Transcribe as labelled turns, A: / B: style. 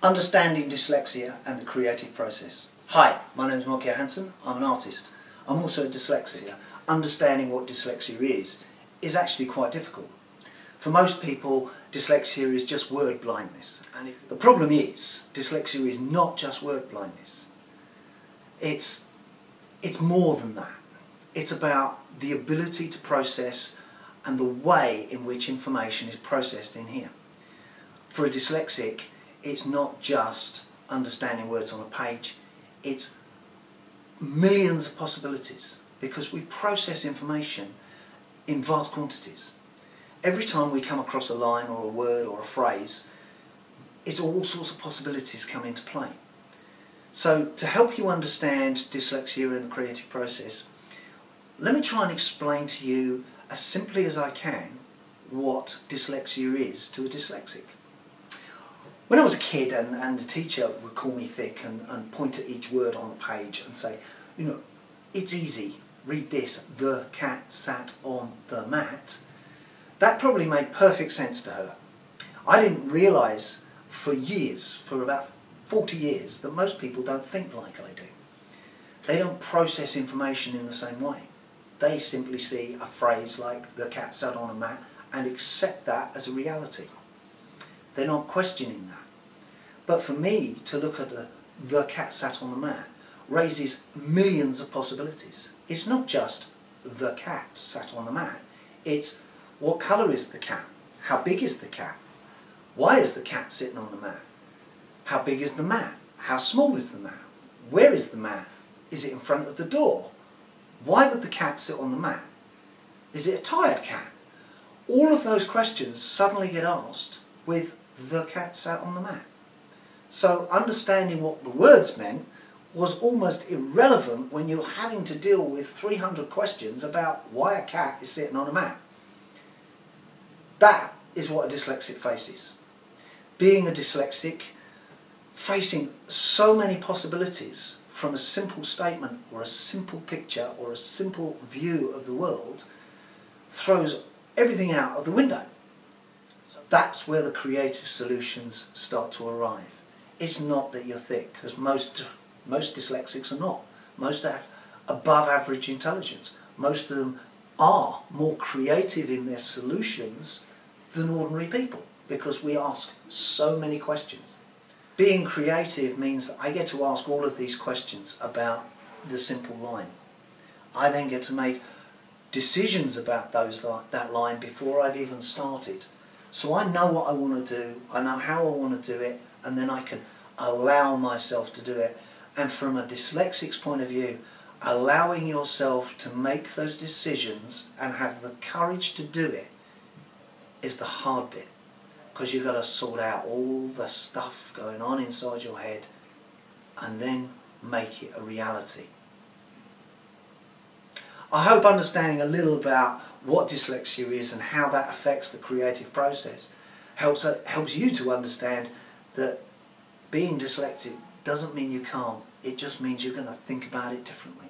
A: Understanding Dyslexia and the Creative Process. Hi, my name is Mark Johansen, I'm an artist. I'm also a dyslexia. Understanding what dyslexia is, is actually quite difficult. For most people, dyslexia is just word blindness. And the problem is, dyslexia is not just word blindness. It's, it's more than that. It's about the ability to process and the way in which information is processed in here. For a dyslexic, it's not just understanding words on a page, it's millions of possibilities because we process information in vast quantities. Every time we come across a line or a word or a phrase, it's all sorts of possibilities come into play. So to help you understand dyslexia and the creative process, let me try and explain to you as simply as I can what dyslexia is to a dyslexic. When I was a kid and, and the teacher would call me thick and, and point at each word on the page and say, you know, it's easy, read this, the cat sat on the mat, that probably made perfect sense to her. I didn't realise for years, for about 40 years, that most people don't think like I do. They don't process information in the same way. They simply see a phrase like the cat sat on a mat and accept that as a reality. They're not questioning that. But for me to look at the, the cat sat on the mat raises millions of possibilities. It's not just the cat sat on the mat. It's what colour is the cat? How big is the cat? Why is the cat sitting on the mat? How big is the mat? How small is the mat? Where is the mat? Is it in front of the door? Why would the cat sit on the mat? Is it a tired cat? All of those questions suddenly get asked with the cat sat on the mat. So understanding what the words meant was almost irrelevant when you're having to deal with 300 questions about why a cat is sitting on a mat. That is what a dyslexic faces. Being a dyslexic, facing so many possibilities from a simple statement or a simple picture or a simple view of the world throws everything out of the window. That's where the creative solutions start to arrive. It's not that you're thick, because most, most dyslexics are not. Most have above average intelligence. Most of them are more creative in their solutions than ordinary people, because we ask so many questions. Being creative means that I get to ask all of these questions about the simple line. I then get to make decisions about those that line before I've even started. So I know what I want to do, I know how I want to do it, and then I can allow myself to do it. And from a dyslexic's point of view, allowing yourself to make those decisions and have the courage to do it is the hard bit. Because you've got to sort out all the stuff going on inside your head and then make it a reality. I hope understanding a little about what dyslexia is and how that affects the creative process helps, uh, helps you to understand that being dyslexic doesn't mean you can't. It just means you're going to think about it differently.